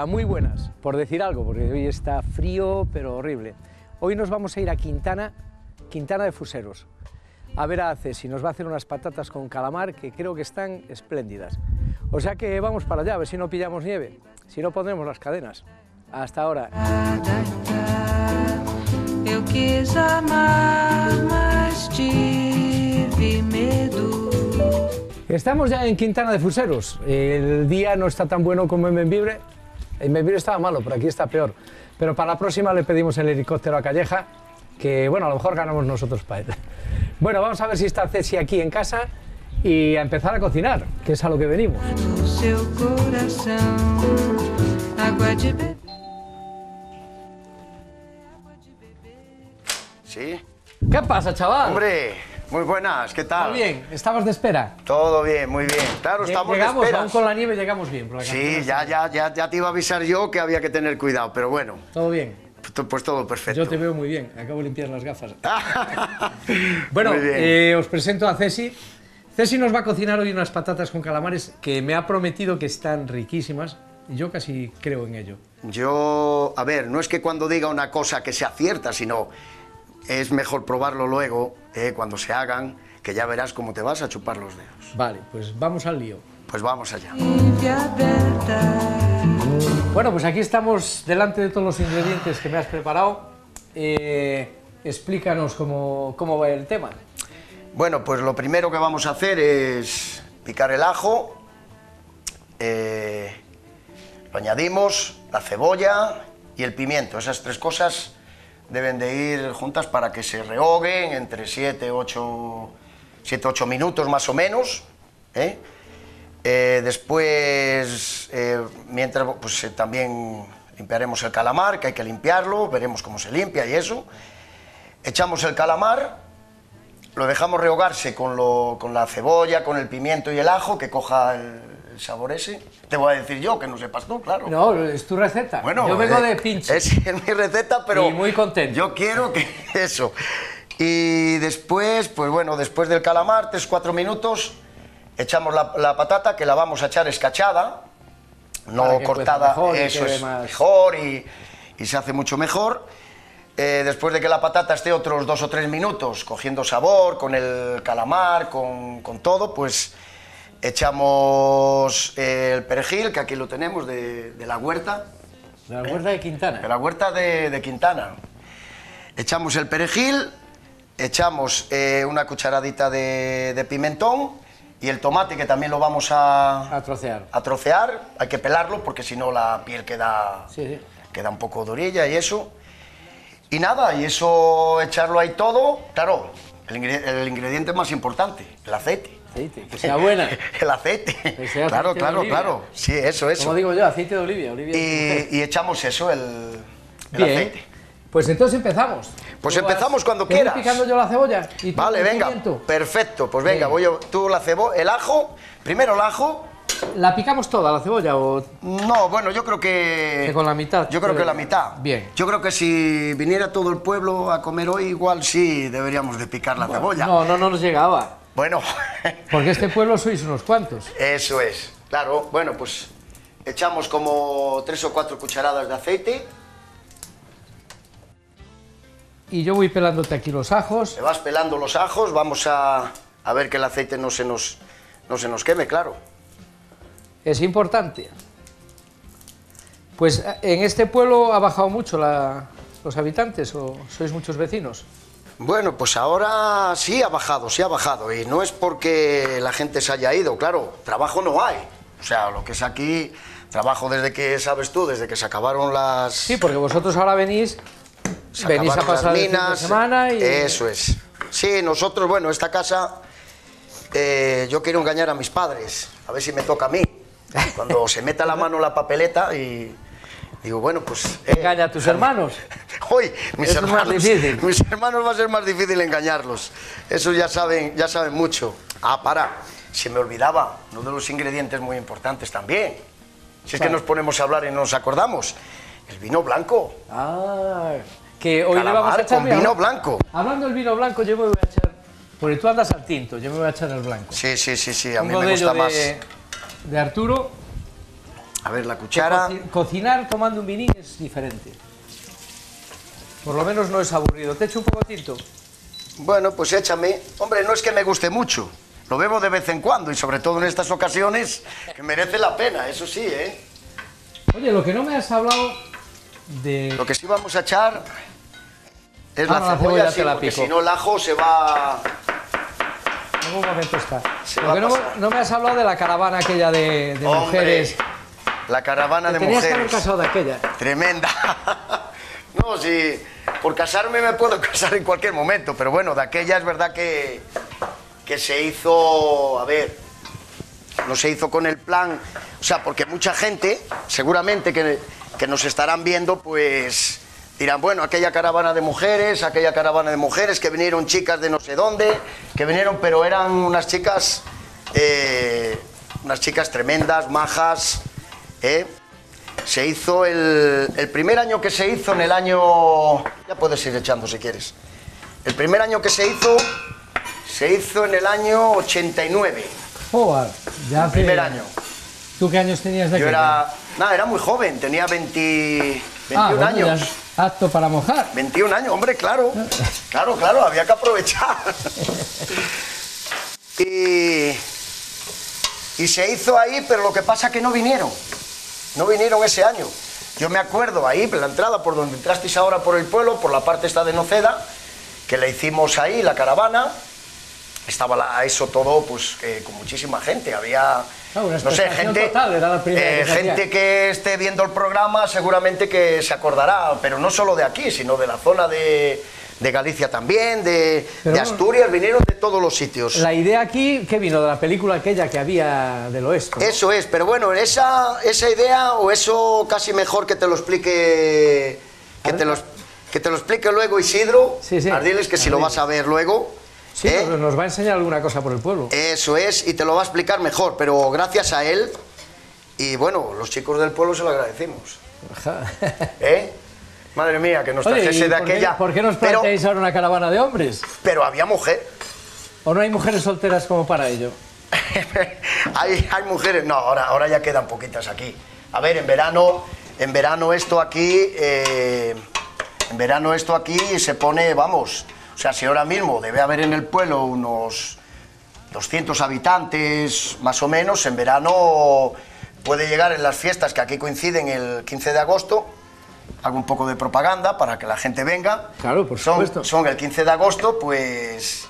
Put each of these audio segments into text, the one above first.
Hola, muy buenas, por decir algo, porque hoy está frío pero horrible. Hoy nos vamos a ir a Quintana, Quintana de Fuseros, a ver a si nos va a hacer unas patatas con calamar que creo que están espléndidas. O sea que vamos para allá, a ver si no pillamos nieve, si no pondremos las cadenas. Hasta ahora. Eu quis amar, mas tive medo. Estamos ya en Quintana de Fuseros. El día no está tan bueno como en Benvibre. En Benvibre estaba malo, pero aquí está peor. Pero para la próxima le pedimos el helicóptero a Calleja, que bueno, a lo mejor ganamos nosotros para él. Bueno, vamos a ver si está Ceci aquí en casa y a empezar a cocinar, que es a lo que venimos. Sí. ¿Qué pasa, chaval? Hombre, muy buenas, ¿qué tal? Muy bien, estabas de espera. Todo bien, muy bien. Claro, estamos de llegamos, espera. aún con la nieve llegamos bien. por Sí, ya, ya, ya, ya te iba a avisar yo que había que tener cuidado, pero bueno, Todo bien. pues, pues todo perfecto. Yo te veo muy bien, acabo de limpiar las gafas. Bueno, eh, os presento a Ceci. Ceci nos va a cocinar hoy unas patatas con calamares que me ha prometido que están riquísimas y yo casi creo en ello. Yo, a ver, no es que cuando diga una cosa que sea cierta, sino es mejor probarlo luego, eh, cuando se hagan, que ya verás cómo te vas a chupar los dedos. Vale, pues vamos al lío. Pues vamos allá. Bueno, pues aquí estamos delante de todos los ingredientes que me has preparado. Eh, explícanos cómo, cómo va el tema. Bueno, pues lo primero que vamos a hacer es picar el ajo, eh, lo añadimos, la cebolla y el pimiento. Esas tres cosas deben de ir juntas para que se rehoguen entre 7, 8, 7, 8 minutos más o menos. ¿eh? Eh, después, eh, mientras, pues también limpiaremos el calamar, que hay que limpiarlo, veremos cómo se limpia y eso. Echamos el calamar, lo dejamos rehogarse con, lo- con la cebolla, con el pimiento y el ajo, que coja el, el sabor ese. Te voy a decir yo, que no sepas tú, claro. No, es tu receta. Bueno, yo vengo eh, de pinche. Es, es mi receta, pero. Y muy contento. Yo quiero que eso. Y después, pues bueno, después del calamar, 3-4 minutos, echamos la, la patata que la vamos a echar escachada, no cortada, mejor eso es más- mejor y, y se hace mucho mejor. Eh, después de que la patata esté otros dos o tres minutos cogiendo sabor, con el calamar, con, con todo, pues echamos eh, el perejil, que aquí lo tenemos, de, de la huerta, De la huerta de Quintana. de la huerta de, de Quintana. Echamos el perejil, echamos eh, una cucharadita de, de pimentón y el tomate, que también lo vamos a, A trocear. a trocear. Hay que pelarlo porque si no la piel queda, Sí, sí. queda un poco durilla y eso. Y nada, y eso echarlo ahí todo. Claro, el, ingre- el ingrediente más importante, el aceite. Aceite, que sea buena. el aceite. Que sea claro, aceite claro, claro. Sí, eso, eso. Como digo yo, aceite de olivia. Y, y echamos eso, el, aceite. Pues entonces empezamos. Pues Tú vas- empezamos cuando ¿Te voy quieras. picando yo la cebolla? ¿Y tú Vale, venga. pimiento? Perfecto, pues venga, Venga. voy yo, tú la cebo, el ajo, primero el ajo. ¿La picamos toda, la cebolla? O... No, bueno, yo creo que. Que con la mitad, Yo creo eh, que la mitad. bien. Yo creo que si viniera todo el pueblo a comer hoy, igual sí deberíamos de picar la cebolla. No, no, no nos llegaba. Bueno, Porque este pueblo sois unos cuantos. eso es. Claro, bueno, pues echamos como tres o cuatro cucharadas de aceite. Y yo voy pelándote aquí los ajos. Te vas pelando los ajos, vamos a, a ver que el aceite no se nos, no se nos queme, claro. Es importante. Pues eh, en este pueblo ha bajado mucho la- los habitantes o sois muchos vecinos. Bueno, pues ahora sí ha bajado, sí ha bajado. Y no es porque la gente se haya ido, claro, trabajo no hay. O sea, lo que es aquí, trabajo desde que, sabes tú, desde que se acabaron las... Sí, porque vosotros ahora venís, se venís a pasar las el fin de minas, semana y... Eso es. Sí, nosotros, bueno, esta casa, eh, yo quiero engañar a mis padres, a ver si me toca a mí. Cuando se meta la mano la papeleta y digo, bueno, pues... eh, Engaña a tus hermanos. Hoy, mis es más hermanos, mis hermanos va a ser más difícil engañarlos. Eso ya saben, ya saben mucho. Ah, para, se me olvidaba, uno de los ingredientes muy importantes también. Si es que nos ponemos a hablar y no nos acordamos. El vino blanco. Ah, que hoy le vamos a echar... con vino blanco. Hablando del vino blanco, yo me voy a echar... Porque tú andas al tinto, yo me voy a echar el blanco. Sí, sí, sí, sí, a Un mí me gusta más. de, de Arturo, A ver, la cuchara. Coci- Cocinar tomando un vinín es diferente. Por lo menos no es aburrido. ¿Te echo un poco tinto? Bueno, pues échame. Hombre, no es que me guste mucho. Lo bebo de vez en cuando y sobre todo en estas ocasiones que merece la pena, eso sí, ¿eh? Oye, lo que no me has hablado de... Lo que sí vamos a echar es Ah, la no, la cebolla, sí, la porque si no el ajo se va... En un momento está. Se Lo que no, no me has hablado de la caravana aquella de, mujeres. La caravana Te de tenías que haber mujeres. casado aquella. Tremenda. No, sí, por casarme me puedo casar en cualquier momento, pero bueno, de aquella es verdad que, que se hizo, a ver, no se hizo con el plan, o sea, porque mucha gente, seguramente que, que nos estarán viendo, pues dirán, bueno, aquella caravana de mujeres, aquella caravana de mujeres, que vinieron chicas de no sé dónde, que vinieron, pero eran unas chicas, eh, unas chicas tremendas, majas, ¿eh? Se hizo el, el primer año que se hizo en el año... Ya puedes ir echando si quieres. El primer año que se hizo, se hizo en el año 89. Joder, ya hace... Primer año. ¿Tú qué años tenías de Yo era... Nada, era muy joven, tenía 20, 21 Ah, bueno, años. es apto para mojar. 21 años, hombre, claro. Claro, claro, había que aprovechar. Y, y se hizo ahí, pero lo que pasa que no vinieron. No vinieron ese año. Yo me acuerdo ahí, la entrada por donde entrasteis ahora por el pueblo, por la parte esta de Noceda, que la hicimos ahí, la caravana. Estaba la- eso todo, pues, eh, con muchísima gente. Había, no sé, gente, total, era la primera eh, que gente que esté viendo el programa seguramente que se acordará, pero no solo de aquí, sino de la zona de, de Galicia también, de, bueno. Asturias, vinieron de todos los sitios. La idea aquí, ¿qué vino? De la película aquella que había del oeste. ¿no? Eso es, pero bueno, esa, esa idea, o eso casi mejor que te lo explique, que te lo, que te lo explique luego Isidro, Sí, sí. Ardiles, que si lo vas a ver luego. Sí, ¿eh? nos- nos va a enseñar alguna cosa por el pueblo. Eso es, y te lo va a explicar mejor, pero gracias a él, y bueno, los chicos del pueblo se lo agradecemos. ¿Eh? Madre mía, que nos trajese ¿y de por, qué, aquella. por qué nos pero, planteáis ahora una caravana de hombres? pero había mujer. ¿O no hay mujeres solteras como para ello? hay, hay mujeres, no, ahora, ahora ya quedan poquitas aquí. A ver, en verano, en verano esto aquí, eh, en verano esto aquí se pone, vamos, o sea, si ahora mismo debe haber en el pueblo unos 200 habitantes, más o menos, en verano puede llegar en las fiestas que aquí coinciden el 15 de agosto, hago un poco de propaganda para que la gente venga. Claro, por Son- supuesto. Son, el 15 de agosto, pues,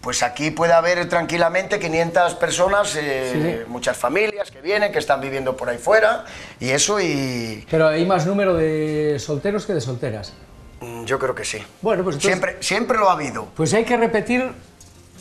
pues aquí puede haber tranquilamente 500 personas, eh, Sí. muchas familias que vienen, que están viviendo por ahí fuera, y eso, y Pero hay más número de solteros que de solteras. mm, yo creo que sí. Bueno, pues entonces- siempre, siempre lo ha habido. Pues hay que repetir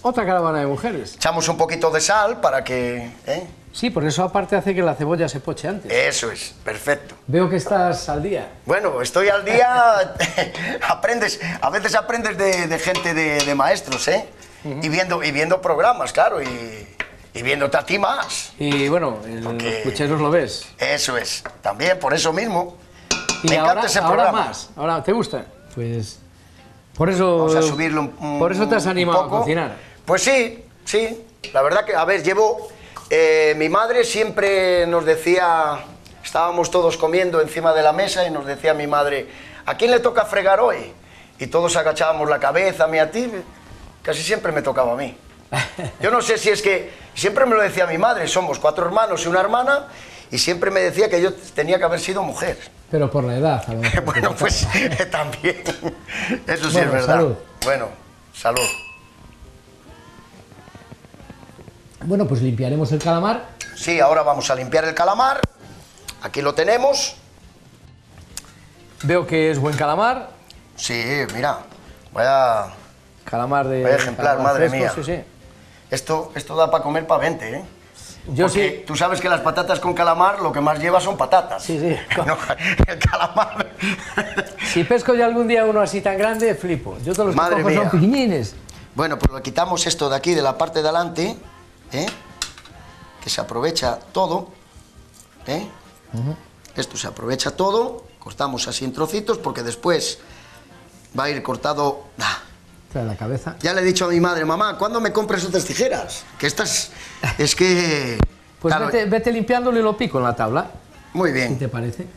otra caravana de mujeres. Echamos un poquito de sal para que... ¿eh? Sí, por eso aparte hace que la cebolla se poche antes. Eso es, perfecto. Veo que estás al día. Bueno, estoy al día, aprendes, a veces aprendes de, de gente de, de maestros, ¿eh? y, viendo, y viendo programas, claro, y, y viéndote a ti más. Y bueno, en Porque- los pucheros lo ves. Eso es, también por eso mismo. Y Me ahora, encanta ese ahora programa. más. Ahora, ¿te gusta? Pues por eso... Vamos a subirlo un, un- Por eso te has animado a cocinar. Pues sí, sí. La verdad que, a ver, llevo... eh, mi madre siempre nos decía... Estábamos todos comiendo encima de la mesa y nos decía mi madre, ¿a quién le toca fregar hoy? Y todos agachábamos la cabeza, a mí a ti. Casi siempre me tocaba a mí. Yo no sé si es que siempre me lo decía mi madre, somos cuatro hermanos y una hermana, y siempre me decía que yo tenía que haber sido mujer. Pero por la edad, a lo mejor. Bueno, pues también. Eso sí Bueno, es verdad. salud. Bueno, salud. Bueno, pues limpiaremos el calamar. Sí, ahora vamos a limpiar el calamar. Aquí lo tenemos. Veo que es buen calamar. Sí, mira. Vaya. Calamar de... Vaya ejemplar, calamar madre fresco, mía. Sí, sí. Esto, esto da para comer para 20, ¿eh? Yo Porque sí... Tú sabes que las patatas con calamar lo que más lleva son patatas. Sí, sí. No, el calamar. Si pesco yo algún día uno así tan grande, flipo. Yo todos los Madre que cojo son mía. pequeñines. Bueno, pues le quitamos esto de aquí, de la parte de adelante, ¿eh? que se aprovecha todo. ¿eh? Esto se aprovecha todo, cortamos así en trocitos, porque después va a ir cortado. Ah, Trae la cabeza. Ya le he dicho a mi madre, mamá, ¿cuándo me compres otras tijeras? Que estas. Es que. Pues claro, vete, vete limpiándolo y lo pico en la tabla. Muy ¿Qué bien. te parece?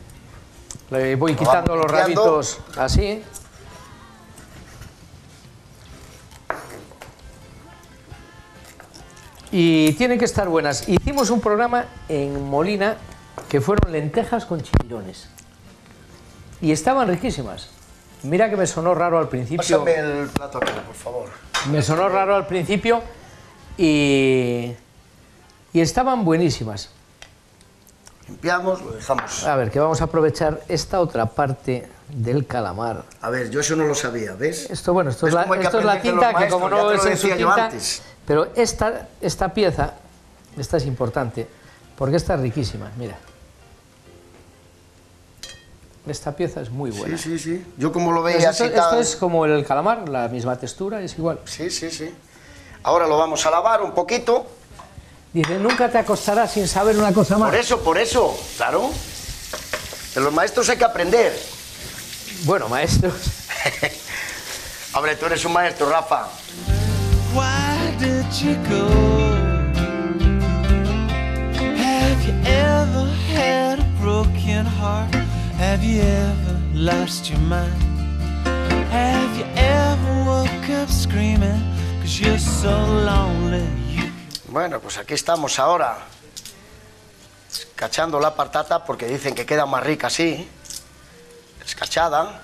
Le voy Lo quitando los limpiando. rabitos así. Y tienen que estar buenas. Hicimos un programa en Molina que fueron lentejas con chipirones. Y estaban riquísimas. Mira que me sonó raro al principio. Pásame el plato aquí, por favor. Me sonó raro al principio y, y estaban buenísimas. Limpiamos, lo dejamos. A ver, que vamos a aprovechar esta otra parte del calamar. A ver, yo eso no lo sabía, ¿ves? Esto, bueno, esto es ¿Ves la, esto es tinta que como no es en su tinta, antes. Pero esta, esta pieza, esta es importante, porque esta es riquísima, mira. Esta pieza es muy buena. Sí, sí, sí. Yo como lo Pues veía esto, así esto tan- es como el calamar, la misma textura, es igual. Sí, sí, sí. Ahora lo vamos a lavar un poquito. Dice, nunca te acostarás sin saber una cosa más. Por eso, por eso, claro. De los maestros hay que aprender. Bueno, maestros. Hombre, tú eres un maestro, Rafa. Go? Have you ever had a broken heart? Have you ever lost your mind? Have you ever woke up screaming? Cause you're so lonely Bueno, pues aquí estamos ahora. Escachando la patata porque dicen que queda más rica así. Escachada.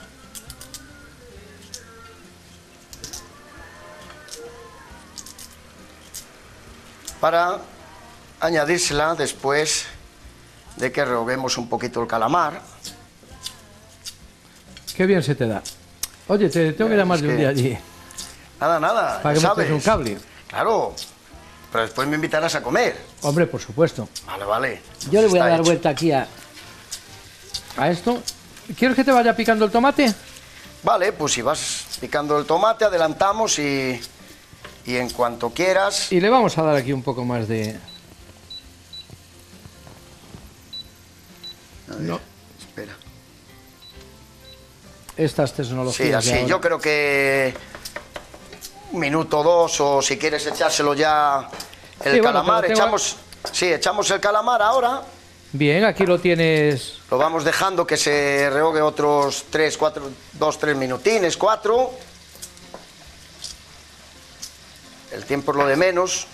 Para añadírsela después de que rehoguemos un poquito el calamar. Qué bien se te da. Oye, te tengo que llamar de un día allí. Nada, nada. Para que sabes. un cable. Claro. Pero después me invitarás a comer. Hombre, por supuesto. Vale, vale. Yo le voy a dar hecho. vuelta aquí a, a esto. ¿Quieres que te vaya picando el tomate? Vale, pues si vas picando el tomate, adelantamos y, y en cuanto quieras. Y le vamos a dar aquí un poco más de... A ver, No. Espera. estas tecnologías. Sí, así. ahora. Yo creo que un minuto dos, o si quieres echárselo ya el Sí, calamar, echamos. Sí, echamos el calamar ahora. Bien, aquí lo tienes. Lo vamos dejando que se rehogue otros 3, 4, 2, 3 minutines, 4. El tiempo es lo de menos.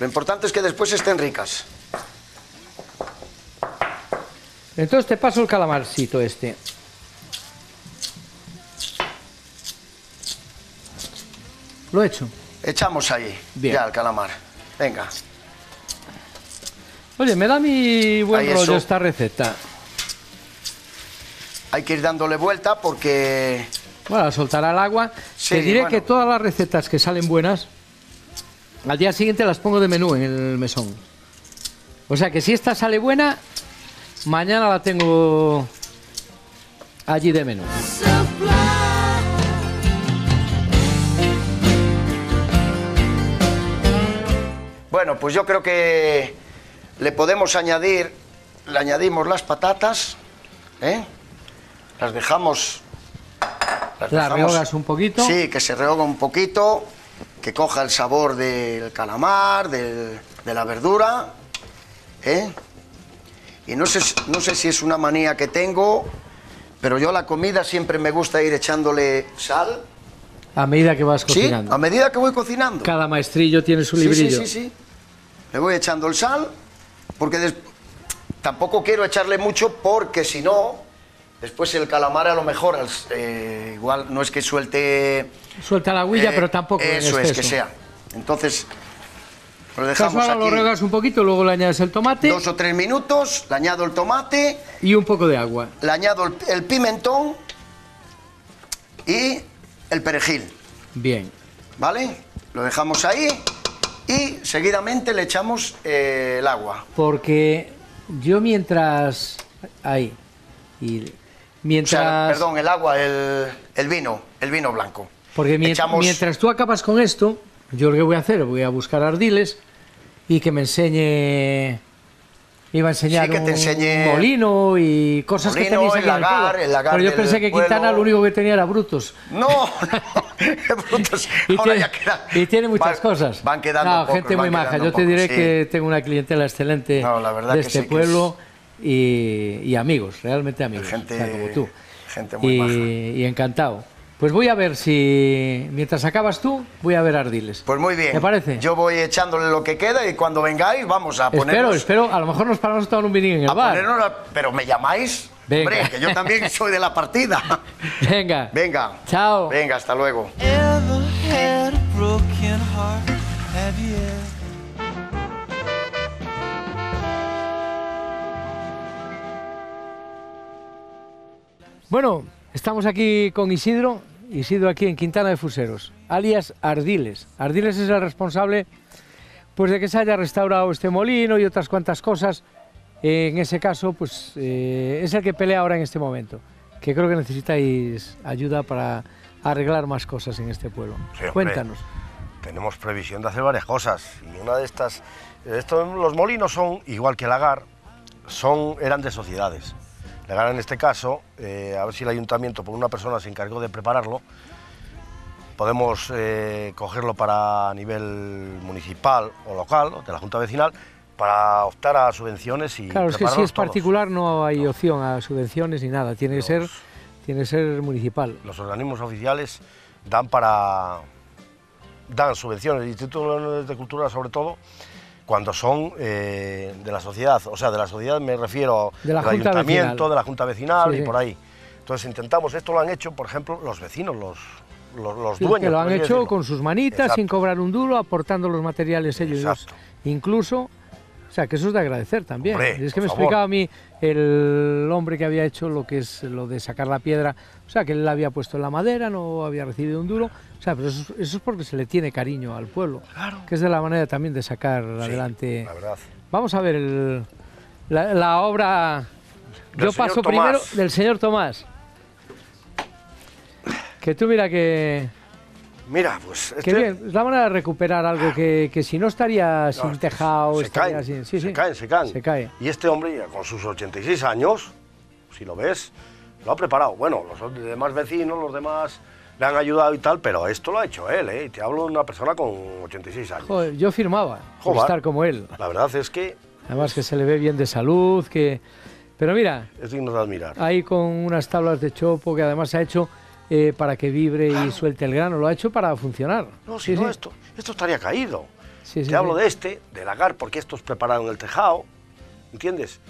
Lo importante es que después estén ricas. Entonces te paso el calamarcito este. Lo he hecho. Echamos ahí Bien. ya el calamar. Venga. Oye, me da mi buen Ahí rollo eso. esta receta. Hay que ir dándole vuelta porque Bueno, soltará al agua. Sí, Te diré bueno. que todas las recetas que salen buenas, al día siguiente las pongo de menú en el mesón. O sea que si esta sale buena, mañana la tengo allí de menú. Bueno, pues yo creo que le podemos añadir, le añadimos las patatas, ¿eh? las dejamos. Las La rehogas un poquito. Sí, que se rehoga un poquito, que coja el sabor del calamar, del- de la verdura. ¿eh? Y no sé, si- no sé si es una manía que tengo, pero yo a la comida siempre me gusta ir echándole sal. A medida que vas Sí, cocinando. a medida que voy cocinando. Cada maestrillo tiene su Sí, librillo. Sí, sí, sí. Le voy echando el sal, porque des- tampoco quiero echarle mucho, porque si no, después el calamar a lo mejor, eh, igual no es que suelte... Suelta la huilla, eh, pero tampoco Eso es, que sea. Entonces, lo dejamos lo aquí regas un poquito, luego le añades el tomate dos o tres minutos, le añado el tomate, y un poco de agua. le añado el, el pimentón y el perejil. Bien. ¿Vale? Lo dejamos ahí y seguidamente le echamos eh, el agua. Porque yo mientras... Ahí. Y O mientras... sea, perdón, el agua, el, el vino, el vino blanco. Porque mien- Echamos- mientras tú acabas con esto, yo lo que voy a hacer, voy a buscar ardiles y que me enseñe... Iba a enseñar Sí, que te un enseñe- molino y cosas que tenéis aquí en el lagar, pueblo. el lagar Pero yo pensé que Quintana lo único que tenía era brutos. No, no, brutos, Y ahora tiene, ya queda- y tiene muchas van- cosas. Van quedando No, pocos, gente muy maja. Yo te diré sí. que tengo una clientela excelente No, la verdad de que este que pueblo y, y amigos, realmente amigos, Gente- o sea, como tú. gente muy y, maja. y encantado. Pues voy a ver si, mientras acabas tú, voy a ver Ardiles. Pues muy bien. ¿Te parece? Yo voy echándole lo que queda y cuando vengáis vamos a espero, ponernos... espero, a lo mejor nos paramos a tomar un vinín en el a bar. ponernos la- Pero me llamáis, Venga. hombre, que yo también soy de la partida. Venga. Venga. Chao. Venga, hasta luego. Bueno, estamos aquí con Isidro, Isidro aquí en Quintana de Fuseros, alias Ardiles. Ardiles es el responsable pues, de que se haya restaurado este molino y otras cuantas cosas. En ese caso, pues eh, es el que pelea ahora en este momento, que creo que necesitáis ayuda para arreglar más cosas en este pueblo. Sí. Cuéntanos. tenemos previsión de hacer varias cosas y una de estas, esto, los molinos son igual que el lagar, son, eran de sociedades. Lagar en este caso, eh, a ver si el ayuntamiento por una persona se encargó de prepararlo, podemos eh, cogerlo para nivel municipal o local, o de la junta vecinal, para optar a subvenciones y Claro, es que si es todos. particular no hay opción a subvenciones ni nada, tiene que ser, tiene que ser municipal. los organismos oficiales dan para dan subvenciones, el Instituto de Cultura sobre todo, cuando son eh, de la sociedad, o sea, de la sociedad me refiero De la del Junta ayuntamiento, Vecinal. de la junta vecinal Sí, y por ahí. Entonces intentamos, esto lo han hecho, por ejemplo, los vecinos, los, los, los dueños. que lo han hecho decirlo. con sus manitas, Exacto. sin cobrar un duro, aportando los materiales ellos. Exacto. Incluso, o sea, que eso es de agradecer también. Hombre, es que me favor. explicaba a mí el hombre que había hecho lo que es lo de sacar la piedra, o sea, que él la había puesto en la madera, no había recibido un duro, o sea, pero eso, es- eso es porque se le tiene cariño al pueblo, Claro. que es de la manera también de sacar Sí, adelante. La verdad. Vamos a ver el- la, la obra. Del Yo paso Tomás. primero del señor Tomás. Que tú mira que Mira, pues Qué este- bien, es la manera de recuperar algo que, que si no estaría sin No, tejado, se estaría caen, sin- sí, se sí. caen, se caen. Se cae. Y este hombre, ya con sus 86 años, si lo ves, lo ha preparado. Bueno, los demás vecinos, los demás le han ayudado y tal, pero esto lo ha hecho él, ¿eh? Te hablo de una persona con 86 años. Joder, yo firmaba por Joder. estar como él. La verdad es que Además que se le ve bien de salud, que... Pero mira, es digno de admirar. ahí con unas tablas de chopo que además se ha hecho eh, para que vibre y suelte el grano, lo ha hecho para funcionar. No, si Sí, no, sí. Esto, esto estaría caído. Sí, te hablo de este, de lagar, porque estos prepararon el tejado, ¿entiendes?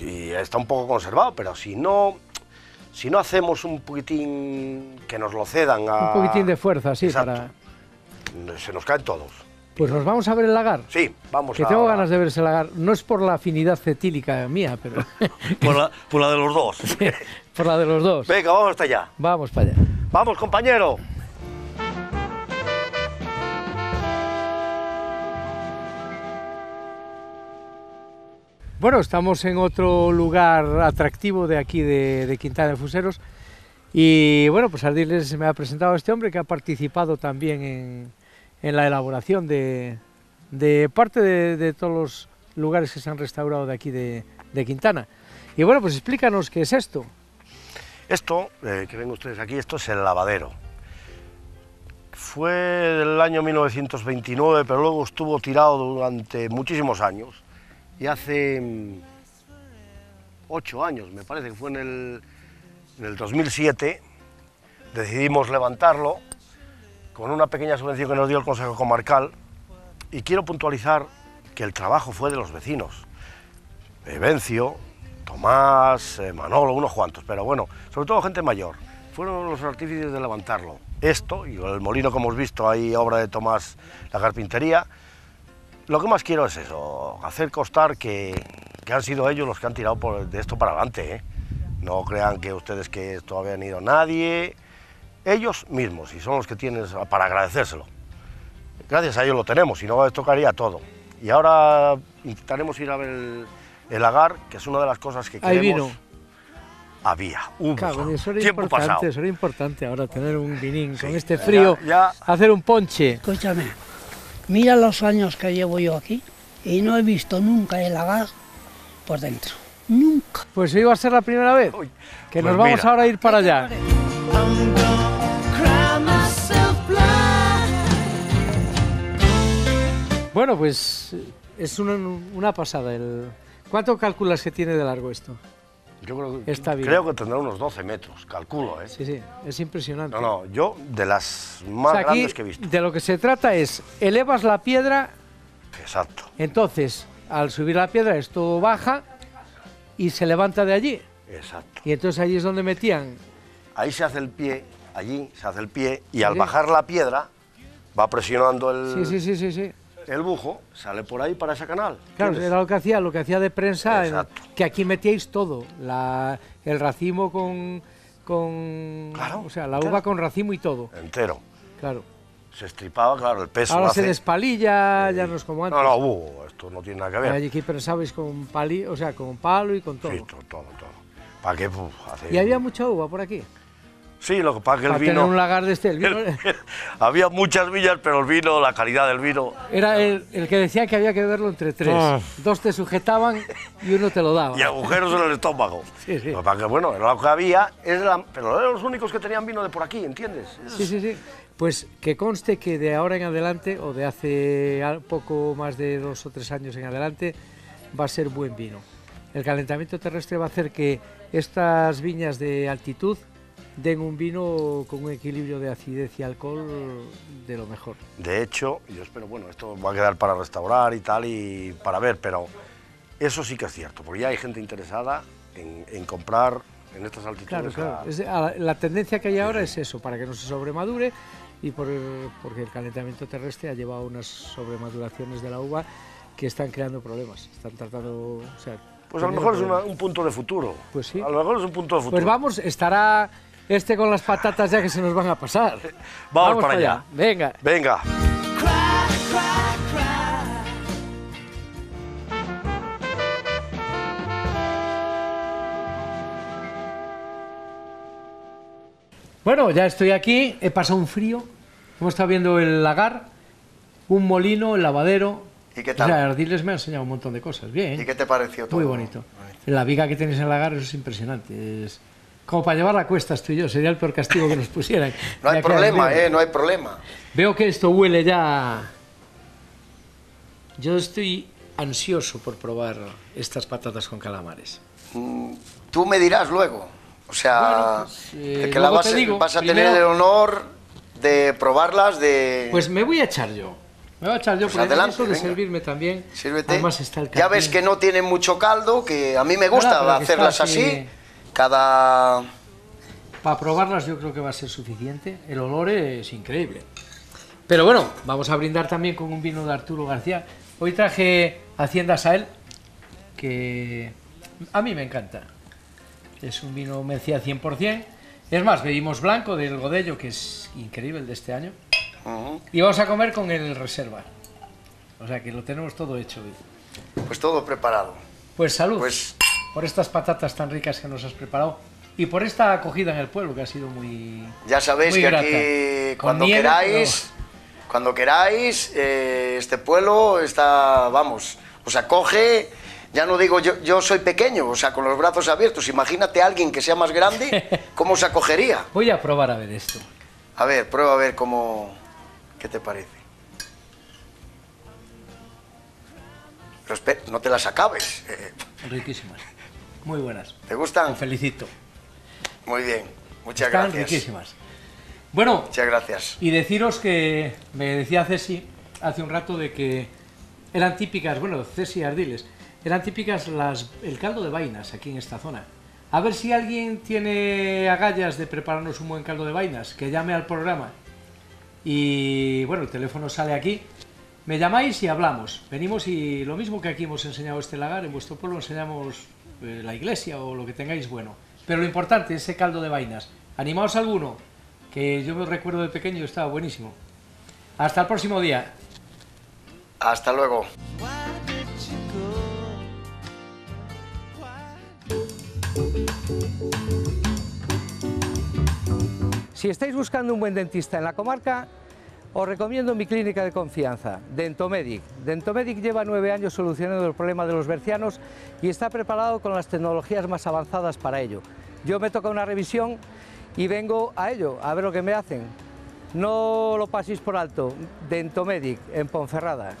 Y está un poco conservado, pero si no, si no hacemos un poquitín que nos lo cedan a... Un poquitín de fuerza, sí, Exacto. para... Se nos caen todos. Pues nos vamos a ver el lagar. Sí, vamos Que a... tengo ganas de ver ese lagar. No es por la afinidad cetílica mía, pero Por la, por la de los dos. por la de los dos. Venga, vamos hasta allá. Vamos para allá. Vamos, compañero. Bueno, estamos en otro lugar atractivo de aquí de, de Quintana de Fuseros y bueno, pues Ardiles me ha presentado este hombre que ha participado también en, en la elaboración de, parte de, todos los lugares que se han restaurado de aquí de, de Quintana. Y bueno, pues explícanos qué es esto. Esto, eh, que ven ustedes aquí, esto es el lavadero. Fue del año 1929, pero luego estuvo tirado durante muchísimos años. Y hace mm, ocho años, me parece que fue en el, en el 2007, decidimos levantarlo con una pequeña subvención que nos dio el Consejo Comarcal. Y quiero puntualizar que el trabajo fue de los vecinos. Vencio, Tomás, eh, Manolo, unos cuantos, pero bueno, sobre todo gente mayor. Fueron los artífices de levantarlo. Esto, y el molino que hemos visto ahí, obra de Tomás, la carpintería. Lo que más quiero es eso, hacer constar que, que han sido ellos los que han tirado de esto para adelante. ¿eh? No crean que ustedes que esto habían ido nadie. Ellos mismos, y son los que tienen para agradecérselo. Gracias a ellos lo tenemos, si no, esto caería todo. Y ahora intentaremos ir a ver el, el lagar, que es una de las cosas que queremos. vino. Había, hubo. En eso era tiempo importante, pasado. eso era importante ahora tener un vinín con este frío, ya- hacer un ponche. Escúchame, mira los años que llevo yo aquí y no he visto nunca el lagar por dentro. Nunca. Pues iba a ser la primera vez Uy, que pues nos vamos ahora a ir para allá. I'm Bueno, pues es una, una pasada. El... ¿Cuánto calculas que tiene de largo esto? Yo creo, que- Está bien. creo que tendrá unos 12 metros, calculo, ¿eh? Sí, sí, es impresionante. No, no, yo de las más O sea, aquí grandes que he visto. de lo que se trata es, elevas la piedra, Exacto, entonces al subir la piedra esto baja y se levanta de allí. exacto. Y entonces allí es donde metían. Ahí se hace el pie, allí se hace el pie y al Sí. bajar la piedra va presionando el, Sí, sí, sí, sí, sí. El bujo, sale por ahí para ese canal. Claro, era lo que hacía, lo que hacía de prensa, en- que aquí metíais todo, la- el racimo con, con, Claro, o sea, la uva claro. con racimo y todo, Entero. claro. Se estripaba, claro, el peso Ahora hace... se despalilla, ya no es como antes. No, no, uh, esto no tiene nada que ver. Allí aquí pensabais con pali, o sea, con palo y con todo. Sí, todo, todo, todo. ¿Para qué? Uf, hace- Y había mucha uva por aquí. Sí, lo que pasa es que el vino... tener un lagar de este, el vino el- había muchas viñas, pero el vino, la calidad del vino... era el, el que decía que había que beberlo entre tres. Ah. Dos te sujetaban y uno te lo daba. y agujeros en el estómago. Sí, sí. Lo que pasa es que, bueno, era lo que había, es la- pero eran los únicos que tenían vino de por aquí, ¿entiendes? Es- Sí, sí, sí. Pues que conste que de ahora en adelante, o de hace poco más de dos o tres años en adelante, va a ser buen vino. El calentamiento terrestre va a hacer que estas viñas de altitud den un vino con un equilibrio de acidez y alcohol de lo mejor. De hecho, yo espero, bueno, esto va a quedar para restaurar y tal, y para ver, pero eso sí que es cierto, porque ya hay gente interesada en, en comprar en estas altitudes. Claro, claro. a- Es de- a- la tendencia que hay ahora es eso, para que no se sobremadure y por el- porque el calentamiento terrestre ha llevado unas sobremaduraciones de la uva que están creando problemas. Están tratando, o sea, Pues a lo mejor es una- un punto de futuro. Pues sí. A lo mejor es un punto de futuro. Pues vamos, estará este con las patatas ya que se nos van a pasar. Vamos para allá. Venga. Venga. Bueno, ya estoy aquí, he pasado un frío, hemos estado viendo el lagar, un molino, el lavadero. ¿Y qué tal? O sea, Ardiles me ha enseñado un montón de cosas, bien. ¿Y qué te pareció todo? Muy bonito. La viga que tenéis en el lagar, eso es impresionante. Es como para llevar a cuestas tú y yo, sería el peor castigo que nos pusieran. No hay problema. ¿eh? No hay problema. Veo que esto huele ya. Yo estoy ansioso por probar estas patatas con calamares. Tú me dirás luego. O sea, Bueno, pues, eh, que la vas, te digo, vas a primero- tener el honor de probarlas, de... Pues me voy a echar yo. Me voy a echar yo, Pues adelante, eso de venga. servirme también. Sírvete. Además está el ya ves que no tiene mucho caldo, que a mí me gusta que hacerlas así. Cada... Para probarlas yo creo que va a ser suficiente. El olor es increíble. Pero bueno, vamos a brindar también con un vino de Arturo García. Hoy traje Hacienda Sael, que a mí me encanta. Es un vino Mencía 100%. Es más, bebimos blanco del Godello, que es increíble el de este año. Y vamos a comer con el Reserva. O sea que lo tenemos todo hecho hoy. Pues todo preparado. Pues salud Pues por estas patatas tan ricas que nos has preparado y por esta acogida en el pueblo que ha sido muy ya sabéis muy que grata. aquí, cuando queráis, cuando queráis, eh, este pueblo está, vamos, os acoge. Ya no digo yo, yo soy pequeño, o sea, con los brazos abiertos. Imagínate a alguien que sea más grande, ¿cómo se acogería? Voy a probar a ver esto. A ver, prueba a ver cómo. ¿Qué te parece? Pero espera, no te las acabes. eh, Riquísimas. Muy buenas. ¿Te Te gustan? felicito. Muy bien. Muchas Están gracias. riquísimas. Bueno, Muchas gracias. y deciros que me decía Ceci hace un rato de que eran típicas, bueno, Ceci Ardiles, eran típicas las, el caldo de vainas aquí en esta zona. A ver si alguien tiene agallas de prepararnos un buen caldo de vainas, que llame al programa. Y bueno, el teléfono sale aquí. Me llamáis y hablamos. Venimos y lo mismo que aquí hemos enseñado este lagar, en vuestro pueblo enseñamos la iglesia o lo que tengáis bueno. Pero lo importante, ese caldo de vainas. Animaos alguno, que yo me recuerdo de pequeño estaba buenísimo. Hasta el próximo día. Hasta luego. Si estáis buscando un buen dentista en la comarca, os recomiendo mi clínica de confianza, Dentomedic. Dentomedic lleva nueve años solucionando el problema de los bercianos y está preparado con las tecnologías más avanzadas para ello. Yo me toca una revisión y vengo a ello, a ver lo que me hacen. No lo paséis por alto, Dentomedic, en Ponferrada.